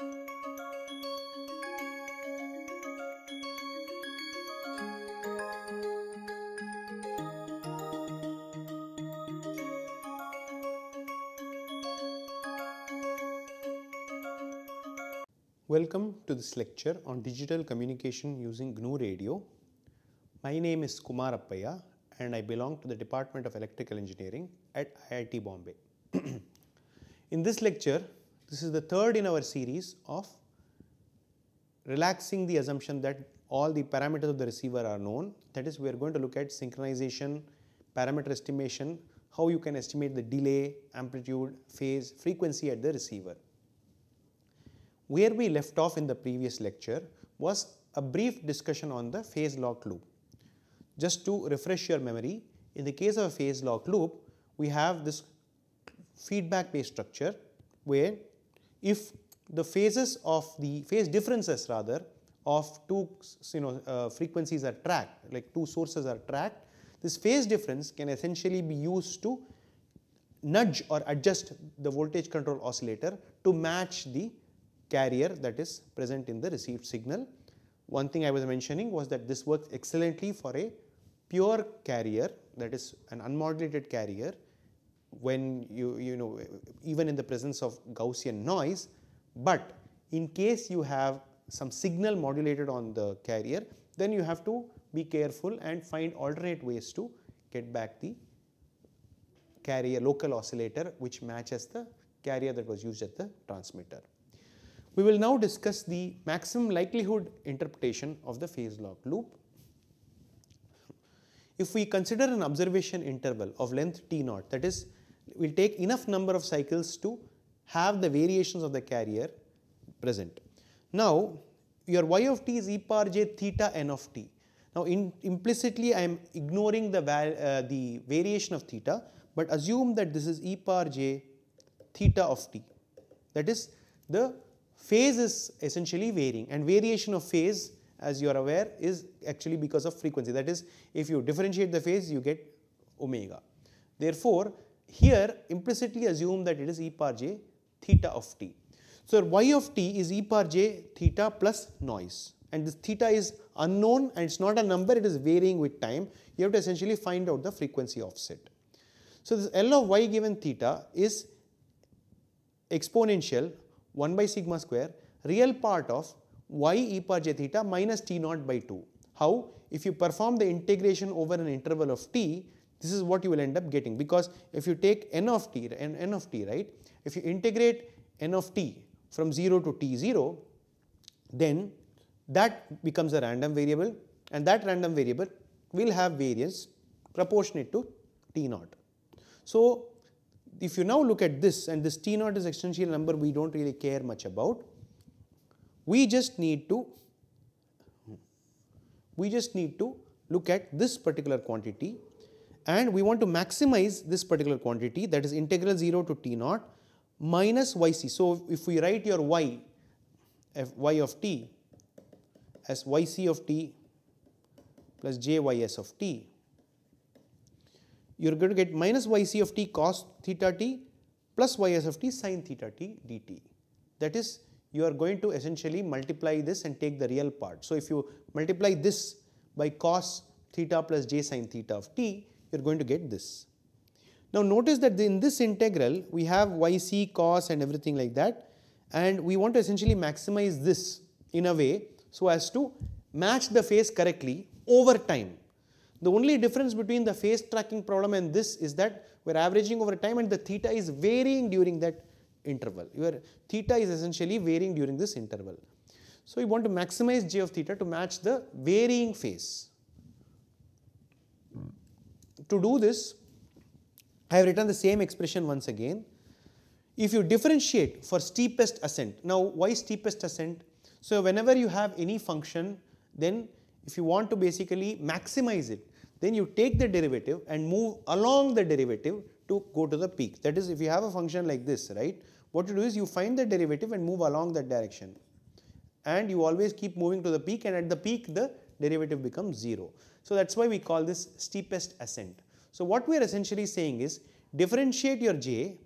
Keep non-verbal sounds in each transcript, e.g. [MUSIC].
Welcome to this lecture on digital communication using GNU Radio. My name is Kumar Appaya and I belong to the Department of Electrical Engineering at IIT Bombay. [CLEARS THROAT] in this lecture, this is the third in our series of relaxing the assumption that all the parameters of the receiver are known. That is, we are going to look at synchronization, parameter estimation, how you can estimate the delay, amplitude, phase, frequency at the receiver. Where we left off in the previous lecture was a brief discussion on the phase lock loop. Just to refresh your memory, in the case of a phase lock loop, we have this feedback based structure where if the phases of the phase differences rather of two you know uh, frequencies are tracked like two sources are tracked this phase difference can essentially be used to nudge or adjust the voltage control oscillator to match the carrier that is present in the received signal. One thing I was mentioning was that this works excellently for a pure carrier that is an unmodulated carrier when you, you know even in the presence of Gaussian noise, but in case you have some signal modulated on the carrier then you have to be careful and find alternate ways to get back the carrier local oscillator which matches the carrier that was used at the transmitter. We will now discuss the maximum likelihood interpretation of the phase lock loop. If we consider an observation interval of length t naught that is will take enough number of cycles to have the variations of the carrier present. Now your y of t is e power j theta n of t. Now in implicitly I am ignoring the, uh, the variation of theta but assume that this is e power j theta of t that is the phase is essentially varying and variation of phase as you are aware is actually because of frequency that is if you differentiate the phase you get omega. Therefore, here implicitly assume that it is e power j theta of t. So, y of t is e power j theta plus noise and this theta is unknown and it is not a number it is varying with time you have to essentially find out the frequency offset. So, this L of y given theta is exponential 1 by sigma square real part of y e power j theta minus t naught by 2. How? If you perform the integration over an interval of t, this is what you will end up getting because if you take n of t, n, n of t, right, if you integrate n of t from 0 to t0, then that becomes a random variable and that random variable will have variance proportionate to t naught. So, if you now look at this and this T naught is exponential number we do not really care much about, we just need to we just need to look at this particular quantity and we want to maximize this particular quantity that is integral 0 to T naught minus yc. So, if we write your y f y of t as yc of t plus jys of t you are going to get minus yc of t cos theta t plus ys of t sin theta t dt. That is you are going to essentially multiply this and take the real part. So, if you multiply this by cos theta plus j sin theta of t, you are going to get this. Now, notice that in this integral we have yc cos and everything like that and we want to essentially maximize this in a way so as to match the phase correctly over time. The only difference between the phase tracking problem and this is that we are averaging over time and the theta is varying during that interval. Your theta is essentially varying during this interval. So, you want to maximize j of theta to match the varying phase. To do this, I have written the same expression once again. If you differentiate for steepest ascent, now why steepest ascent? So, whenever you have any function, then if you want to basically maximize it, then you take the derivative and move along the derivative to go to the peak. That is if you have a function like this, right, what you do is you find the derivative and move along that direction and you always keep moving to the peak and at the peak the derivative becomes 0. So, that is why we call this steepest ascent. So, what we are essentially saying is differentiate your j,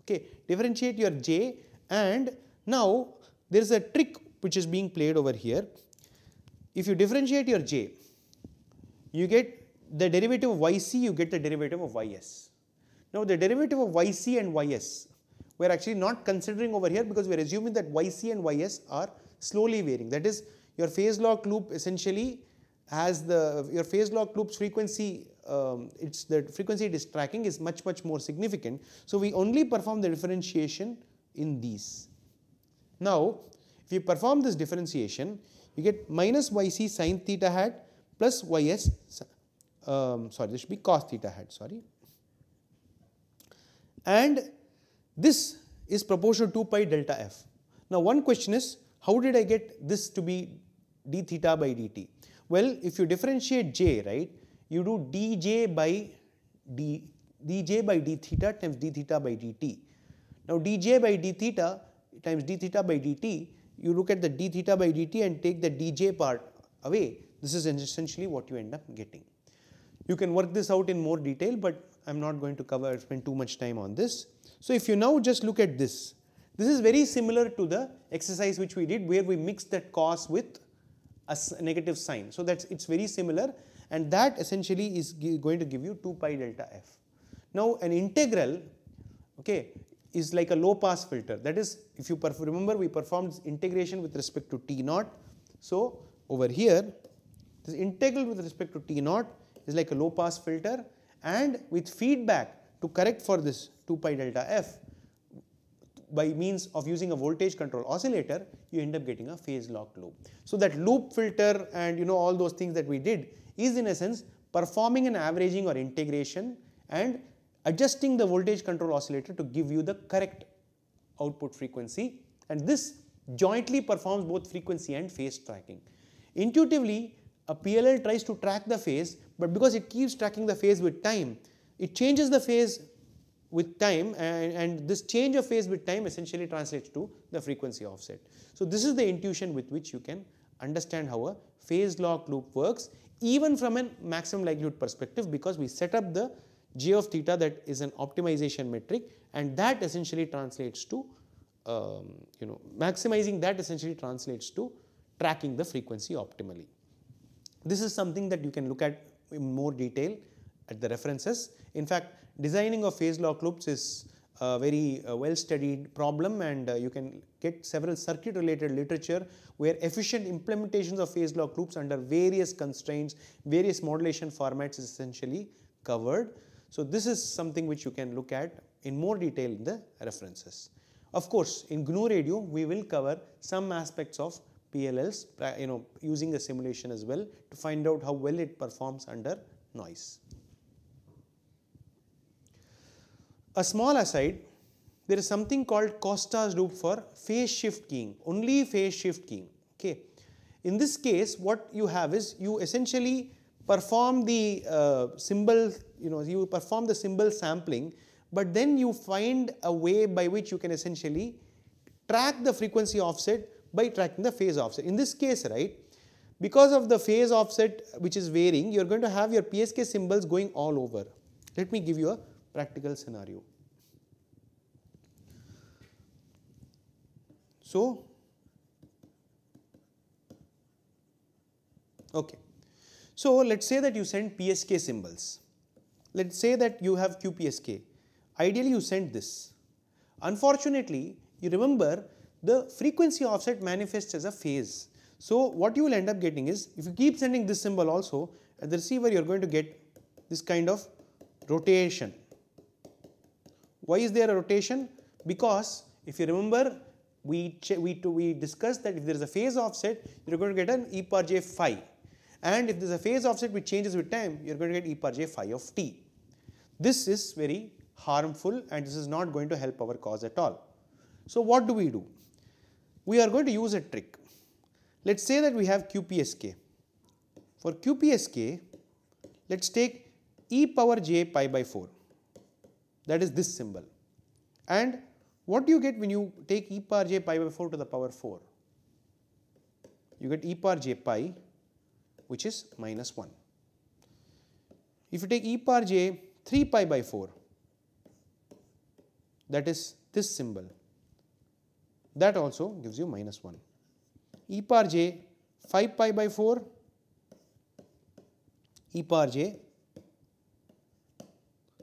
okay, differentiate your j and now there is a trick which is being played over here. If you differentiate your j, you get the derivative of yc, you get the derivative of ys. Now the derivative of yc and ys, we are actually not considering over here because we are assuming that yc and ys are slowly varying. That is your phase lock loop essentially has the, your phase lock loop's frequency, um, it's the frequency it is tracking is much much more significant. So we only perform the differentiation in these. Now if you perform this differentiation, you get minus yc sine theta hat plus ys, um, sorry this should be cos theta hat, sorry. And this is proportional to pi delta f. Now one question is how did I get this to be d theta by dt? Well, if you differentiate j, right, you do dj by d, dj by d theta times d theta by dt. Now dj by d theta times d theta by dt, you look at the d theta by dt and take the dj part away. This is essentially what you end up getting. You can work this out in more detail, but I am not going to cover, spend too much time on this. So if you now just look at this, this is very similar to the exercise which we did where we mixed that cos with a negative sign. So that's it's very similar and that essentially is going to give you 2 pi delta f. Now an integral okay is like a low pass filter that is if you remember we performed integration with respect to t naught. So over here this integral with respect to t naught is like a low pass filter and with feedback to correct for this 2 pi delta f by means of using a voltage control oscillator, you end up getting a phase lock loop. So that loop filter and you know all those things that we did is in essence performing an averaging or integration and adjusting the voltage control oscillator to give you the correct output frequency and this jointly performs both frequency and phase tracking. Intuitively, a PLL tries to track the phase, but because it keeps tracking the phase with time, it changes the phase with time and, and, this change of phase with time essentially translates to the frequency offset. So this is the intuition with which you can understand how a phase lock loop works even from a maximum likelihood perspective because we set up the j of theta that is an optimization metric and that essentially translates to um, you know maximizing that essentially translates to tracking the frequency optimally. This is something that you can look at in more detail at the references. In fact, designing of phase lock loops is a very uh, well studied problem and uh, you can get several circuit related literature where efficient implementations of phase lock loops under various constraints, various modulation formats is essentially covered. So this is something which you can look at in more detail in the references. Of course, in GNU Radio we will cover some aspects of PLLs you know using the simulation as well to find out how well it performs under noise. A small aside, there is something called Costas loop for phase shift keying, only phase shift keying. Okay. In this case, what you have is you essentially perform the uh, symbol, you know, you perform the symbol sampling, but then you find a way by which you can essentially track the frequency offset by tracking the phase offset. In this case, right, because of the phase offset which is varying, you are going to have your PSK symbols going all over. Let me give you a practical scenario. So, okay. So, let us say that you send PSK symbols. Let us say that you have QPSK. Ideally, you send this. Unfortunately, you remember the frequency offset manifests as a phase. So, what you will end up getting is if you keep sending this symbol also at the receiver you are going to get this kind of rotation why is there a rotation? Because if you remember, we, we, we discussed that if there is a phase offset, you are going to get an e power j phi. And if there is a phase offset which changes with time, you are going to get e power j phi of t. This is very harmful and this is not going to help our cause at all. So what do we do? We are going to use a trick. Let us say that we have QPSK. For QPSK, let us take e power j pi by 4 that is this symbol. And what do you get when you take e power j pi by 4 to the power 4? You get e power j pi which is minus 1. If you take e power j 3 pi by 4 that is this symbol that also gives you minus 1. e power j 5 pi by 4 e power j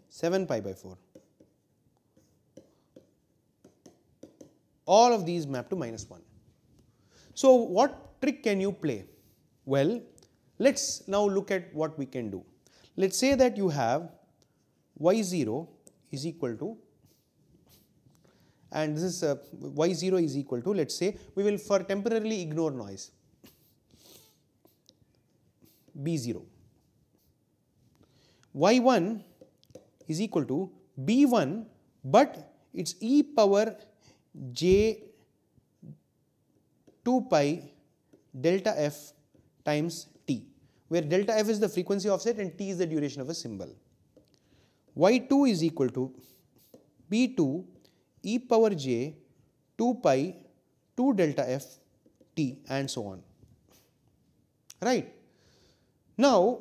7 pi by 4. All of these map to minus 1. So, what trick can you play? Well, let us now look at what we can do. Let us say that you have y0 is equal to and this is uh, y0 is equal to let us say we will for temporarily ignore noise b0 y1 is equal to b1 but it's e power j 2 pi delta f times t where delta f is the frequency offset and t is the duration of a symbol. y2 is equal to b2 e power j 2 pi 2 delta f t and so on right. Now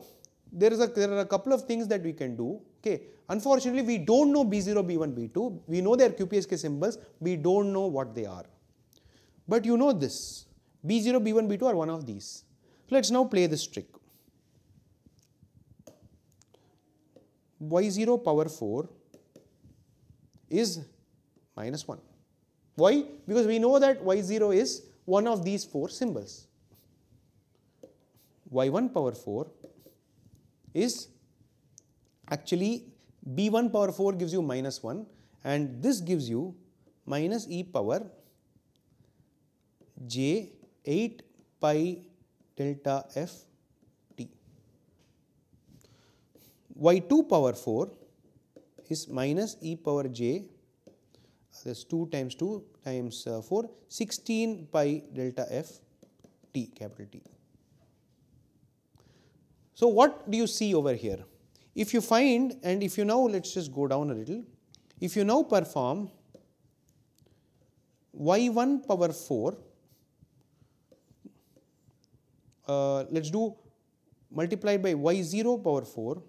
there is a there are a couple of things that we can do okay unfortunately we don't know b0 b1 b2 we know their qpsk symbols. We don't know what they are. But you know this. B0 b1 b2 are one of these. Let's now play this trick. Y0 power 4 is minus 1 why? Because we know that y0 is one of these four symbols. Y1 power 4 is actually b1 power 4 gives you minus 1 and this gives you minus e power j 8 pi delta f t. y2 power 4 is minus e power j that's 2 times 2 times uh, 4 16 pi delta f t capital T. So, what do you see over here? If you find and if you now let us just go down a little, if you now perform y1 power 4, uh, let us do multiplied by y0 power 4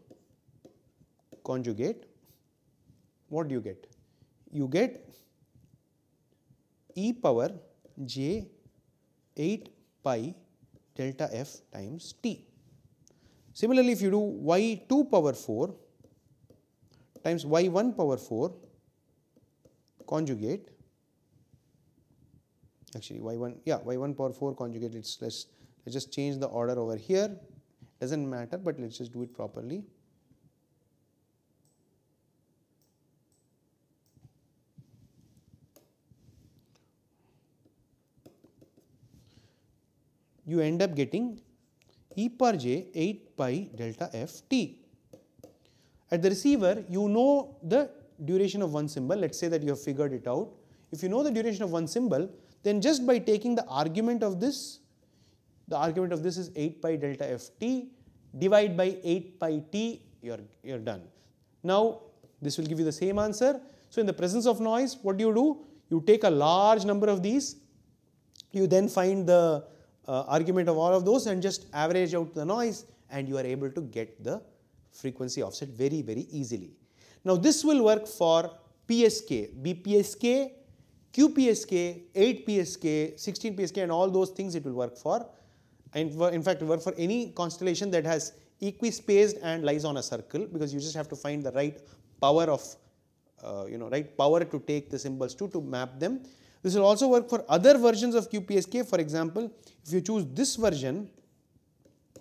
conjugate, what do you get? You get e power j 8 pi delta f times t. Similarly, if you do y2 power 4 times y1 power 4 conjugate actually y1 yeah y1 power 4 conjugate let's let's let's just change the order over here. Doesn't matter but let's just do it properly. You end up getting e power j 8 pi delta f t. At the receiver, you know the duration of one symbol. Let us say that you have figured it out. If you know the duration of one symbol, then just by taking the argument of this, the argument of this is 8 pi delta f t, divide by 8 pi t, you're, you're done. Now, this will give you the same answer. So, in the presence of noise, what do you do? You take a large number of these, you then find the uh, argument of all of those and just average out the noise and you are able to get the frequency offset very very easily. Now this will work for PSK, BPSK, QPSK, 8PSK, 16PSK and all those things it will work for. And in fact, it work for any constellation that has equispaced and lies on a circle because you just have to find the right power of, uh, you know, right power to take the symbols to, to map them. This will also work for other versions of QPSK. For example, if you choose this version,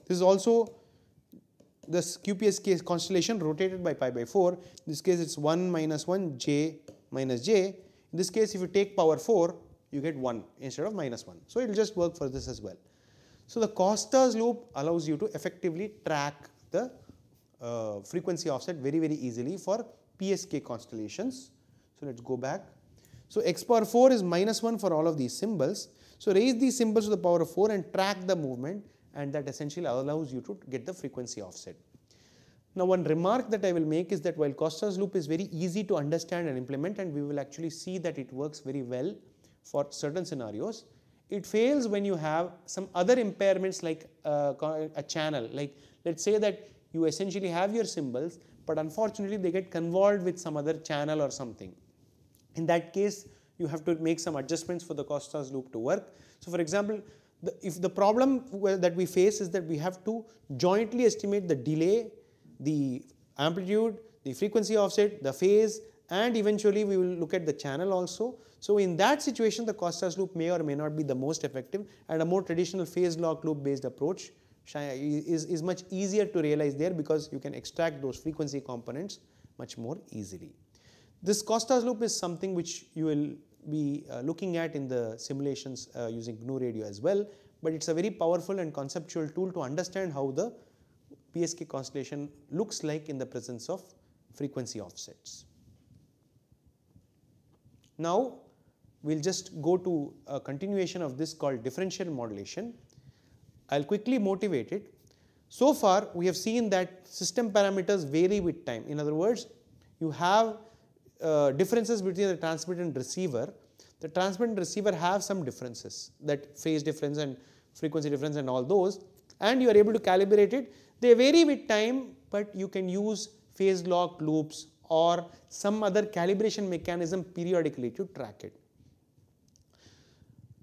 this is also this QPSK constellation rotated by pi by 4. In this case, it's 1 minus 1 j minus j. In this case, if you take power 4, you get 1 instead of minus 1. So, it will just work for this as well. So, the Costas loop allows you to effectively track the uh, frequency offset very, very easily for PSK constellations. So, let us go back. So x power 4 is minus 1 for all of these symbols. So raise these symbols to the power of 4 and track the movement and that essentially allows you to get the frequency offset. Now one remark that I will make is that while Costas loop is very easy to understand and implement and we will actually see that it works very well for certain scenarios, it fails when you have some other impairments like uh, a channel like let's say that you essentially have your symbols but unfortunately they get convolved with some other channel or something in that case, you have to make some adjustments for the Costas loop to work. So for example, the, if the problem that we face is that we have to jointly estimate the delay, the amplitude, the frequency offset, the phase and eventually we will look at the channel also. So in that situation the Costas loop may or may not be the most effective and a more traditional phase lock loop based approach is, is much easier to realize there because you can extract those frequency components much more easily. This Costas loop is something which you will be uh, looking at in the simulations uh, using GNU Radio as well, but it's a very powerful and conceptual tool to understand how the PSK constellation looks like in the presence of frequency offsets. Now, we will just go to a continuation of this called differential modulation. I will quickly motivate it. So far, we have seen that system parameters vary with time. In other words, you have uh, differences between the transmitter and receiver. The transmitter and receiver have some differences that phase difference and frequency difference and all those and you are able to calibrate it. They vary with time but you can use phase lock loops or some other calibration mechanism periodically to track it.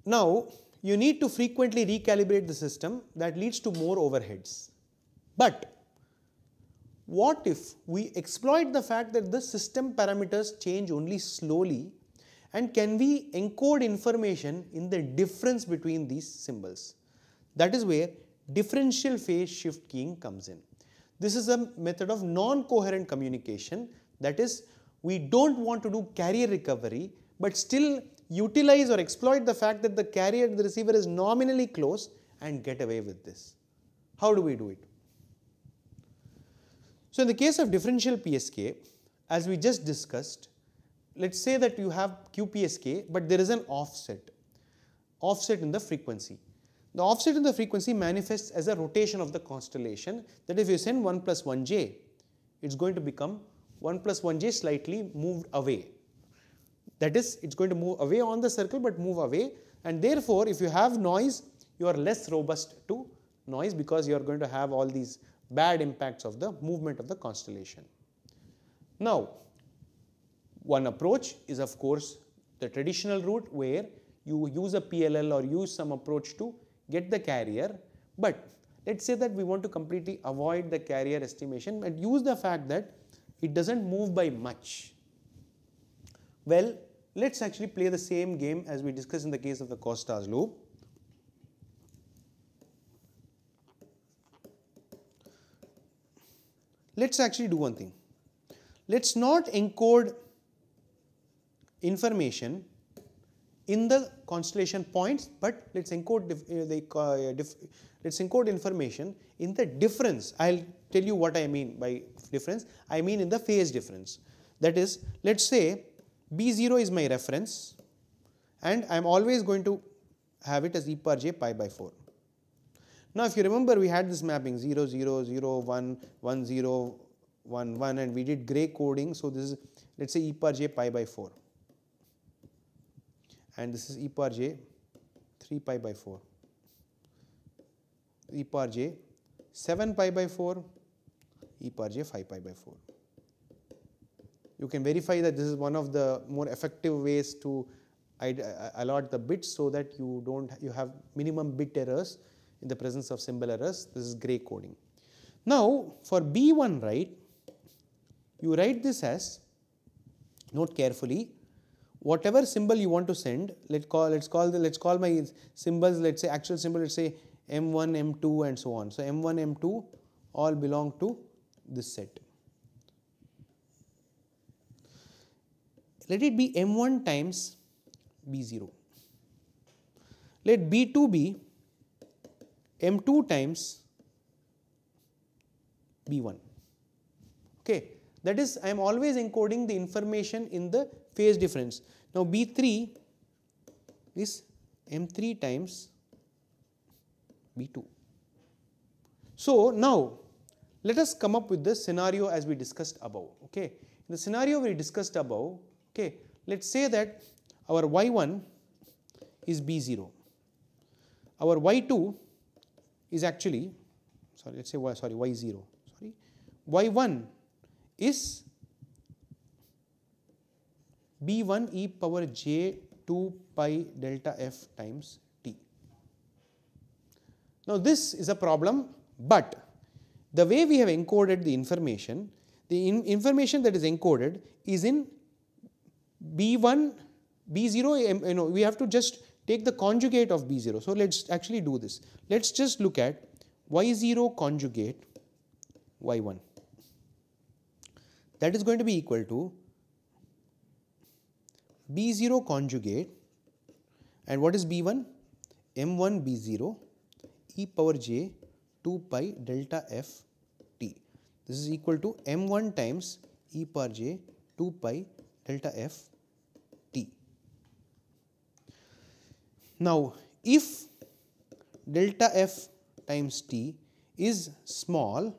Now, you need to frequently recalibrate the system that leads to more overheads. But what if we exploit the fact that the system parameters change only slowly and can we encode information in the difference between these symbols? That is where differential phase shift keying comes in. This is a method of non-coherent communication that is we don't want to do carrier recovery but still utilize or exploit the fact that the carrier and the receiver is nominally close and get away with this. How do we do it? So in the case of differential PSK, as we just discussed, let's say that you have QPSK but there is an offset, offset in the frequency. The offset in the frequency manifests as a rotation of the constellation that if you send 1 plus 1j, it's going to become 1 plus 1j slightly moved away. That is, it's going to move away on the circle but move away and therefore, if you have noise, you are less robust to noise because you are going to have all these bad impacts of the movement of the constellation. Now, one approach is of course the traditional route where you use a PLL or use some approach to get the carrier, but let's say that we want to completely avoid the carrier estimation and use the fact that it doesn't move by much. Well, let's actually play the same game as we discussed in the case of the Costas loop. Let's actually do one thing. Let's not encode information in the constellation points, but let's encode uh, the uh, let's encode information in the difference. I'll tell you what I mean by difference. I mean in the phase difference. That is, let's say B0 is my reference and I'm always going to have it as e power j pi by 4. Now if you remember we had this mapping 0, 0, 0, 1, 1, 0, 1, 1 and we did gray coding. So this is let's say e power j pi by 4 and this is e power j 3 pi by 4 e power j 7 pi by 4 e power j 5 pi by 4. You can verify that this is one of the more effective ways to uh, allot the bits so that you don't you have minimum bit errors in the presence of symbol errors. This is gray coding. Now for B1 right, you write this as note carefully whatever symbol you want to send let's call let's call the let's call my symbols let's say actual symbol let's say m1 m2 and so on so m1 m2 all belong to this set let it be m1 times b0 let b2 be m2 times b1 okay that is I am always encoding the information in the phase difference. Now B3 is M3 times B2. So now let us come up with the scenario as we discussed above. Okay, in the scenario we discussed above. Okay, let's say that our y1 is b0. Our y2 is actually sorry let's say y sorry y0 sorry y1 is b1 e power j 2 pi delta f times t. Now this is a problem, but the way we have encoded the information, the in information that is encoded is in B1, B0, you know, we have to just take the conjugate of B0. So let's actually do this. Let's just look at Y0 conjugate Y1. That is going to be equal to B0 conjugate and what is B1? M1 B0 e power j 2 pi delta f t. This is equal to M1 times e power j 2 pi delta f t. Now, if delta f times t is small,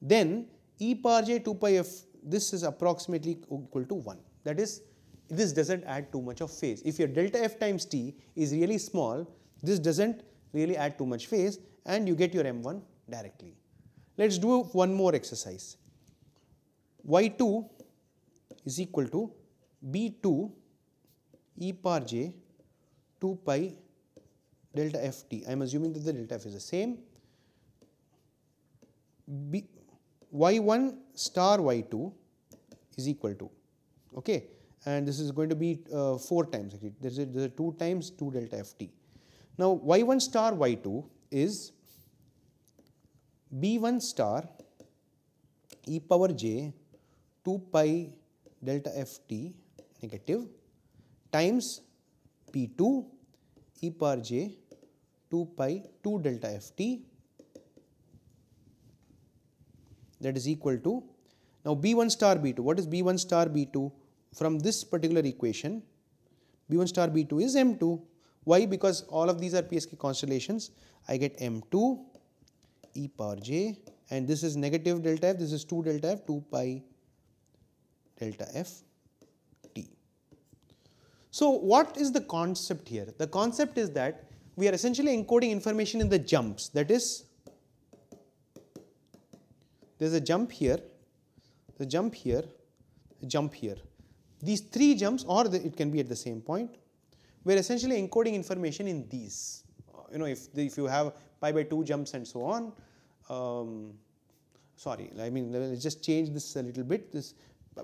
then e power j 2 pi f this is approximately equal to 1. That is, this does not add too much of phase. If your delta f times t is really small, this does not really add too much phase and you get your m1 directly. Let us do one more exercise. y2 is equal to b2 e power j 2 pi delta f t. I am assuming that the delta f is the same. B, y1 star y2 is equal to okay and this is going to be uh, 4 times actually there is a, there 2 times 2 delta ft. Now y1 star y2 is b1 star e power j 2 pi delta ft negative times p2 e power j 2 pi 2 delta ft that is equal to now b1 star b2 what is b1 star b2 from this particular equation? B1 star b2 is m2 why? Because all of these are psk constellations. I get m2 e power j and this is negative delta f this is 2 delta f 2 pi delta f. t so what is the concept here the concept is that we are essentially encoding information in the jumps that is there is a jump here the jump here the jump here these three jumps or the, it can be at the same point, we are essentially encoding information in these. You know, if, if you have pi by 2 jumps and so on, um, sorry, I mean, let's just change this a little bit. This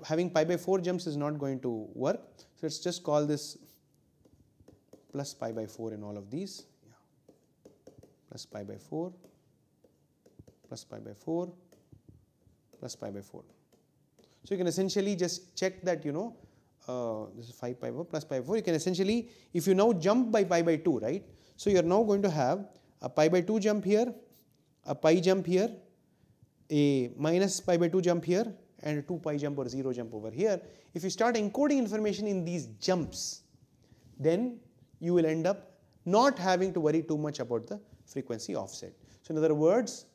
having pi by 4 jumps is not going to work. So let's just call this plus pi by 4 in all of these. Yeah. Plus pi by 4, plus pi by 4, plus pi by 4. So you can essentially just check that you know uh, this is 5 pi 4 plus pi by 4 you can essentially if you now jump by pi by 2 right. So you are now going to have a pi by 2 jump here, a pi jump here, a minus pi by 2 jump here and a 2 pi jump or 0 jump over here. If you start encoding information in these jumps then you will end up not having to worry too much about the frequency offset. So in other words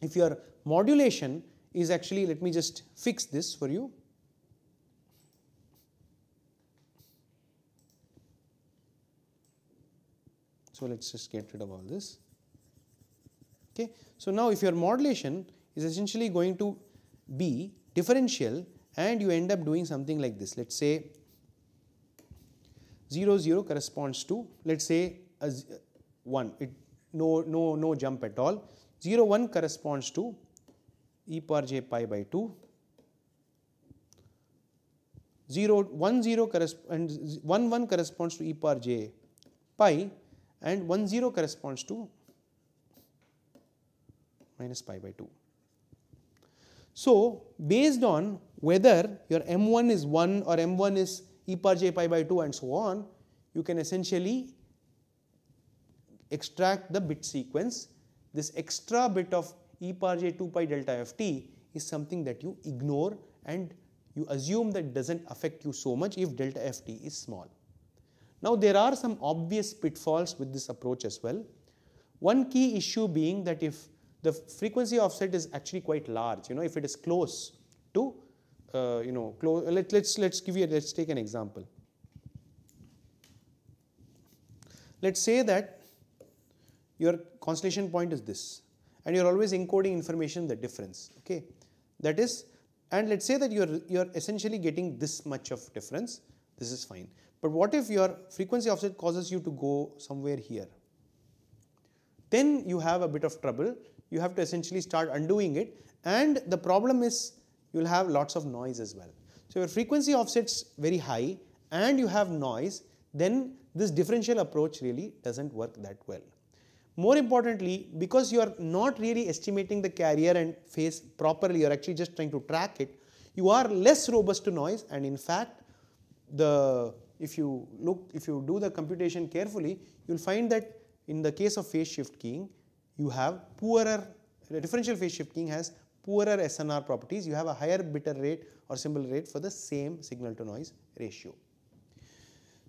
if your modulation is actually let me just fix this for you So let's just get rid of all this. Okay. So now if your modulation is essentially going to be differential and you end up doing something like this. Let's say 0 0 corresponds to let's say a 1 it no no no jump at all 0 1 corresponds to e power j pi by 2 0 1 0 corresponds 1 1 corresponds to e power j pi and 1 0 corresponds to minus pi by 2. So, based on whether your m1 is 1 or m1 is e power j pi by 2 and so on, you can essentially extract the bit sequence. This extra bit of e power j 2 pi delta f t is something that you ignore and you assume that does not affect you so much if delta f t is small. Now there are some obvious pitfalls with this approach as well. One key issue being that if the frequency offset is actually quite large, you know, if it is close to, uh, you know, close, let, let's, let's give you, let's take an example. Let's say that your constellation point is this and you're always encoding information the difference, okay. That is, and let's say that you're, you're essentially getting this much of difference this is fine. But what if your frequency offset causes you to go somewhere here? Then you have a bit of trouble. You have to essentially start undoing it and the problem is you will have lots of noise as well. So your frequency offsets very high and you have noise then this differential approach really doesn't work that well. More importantly, because you are not really estimating the carrier and phase properly, you are actually just trying to track it, you are less robust to noise and in fact, the if you look, if you do the computation carefully, you will find that in the case of phase shift keying, you have poorer, differential phase shifting has poorer SNR properties, you have a higher bit error rate or symbol rate for the same signal to noise ratio.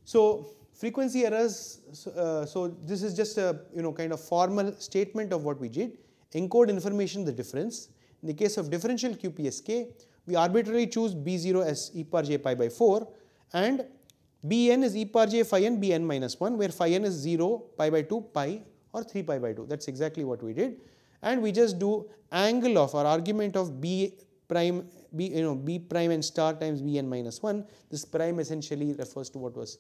So frequency errors, uh, so this is just a you know kind of formal statement of what we did, encode information the difference. In the case of differential QPSK, we arbitrarily choose B0 as e power j pi by 4 and Bn is e power j phi n Bn minus 1 where phi n is 0 pi by 2 pi or 3 pi by 2 that is exactly what we did and we just do angle of our argument of B prime B you know B prime and star times Bn minus 1 this prime essentially refers to what was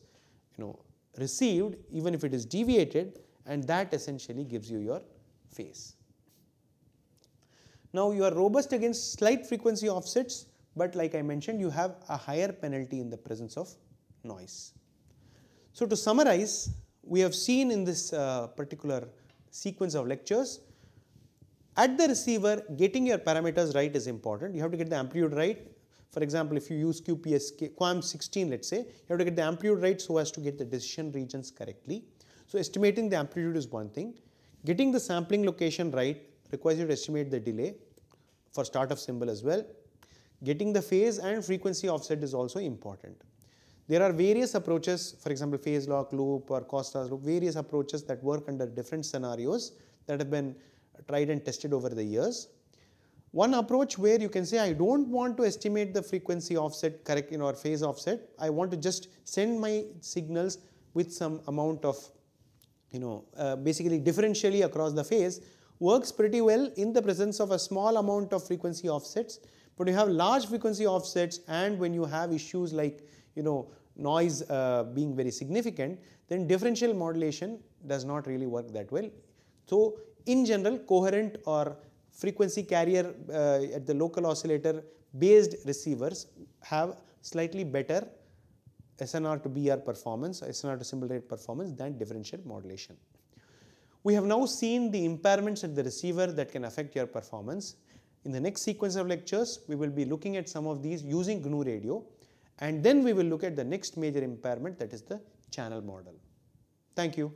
you know received even if it is deviated and that essentially gives you your phase. Now you are robust against slight frequency offsets but like I mentioned you have a higher penalty in the presence of noise. So to summarize we have seen in this uh, particular sequence of lectures at the receiver getting your parameters right is important you have to get the amplitude right for example, if you use QPSK, QAM 16 let's say, you have to get the amplitude right so as to get the decision regions correctly. So estimating the amplitude is one thing. Getting the sampling location right requires you to estimate the delay for start of symbol as well. Getting the phase and frequency offset is also important. There are various approaches, for example, phase lock loop or Costas loop, various approaches that work under different scenarios that have been tried and tested over the years. One approach where you can say I don't want to estimate the frequency offset correct you know, our phase offset, I want to just send my signals with some amount of you know uh, basically differentially across the phase. Works pretty well in the presence of a small amount of frequency offsets. But you have large frequency offsets and when you have issues like you know noise uh, being very significant then differential modulation does not really work that well. So in general coherent or frequency carrier uh, at the local oscillator based receivers have slightly better SNR to BR performance, SNR to symbol rate performance than differential modulation. We have now seen the impairments at the receiver that can affect your performance. In the next sequence of lectures, we will be looking at some of these using GNU radio and then we will look at the next major impairment that is the channel model. Thank you.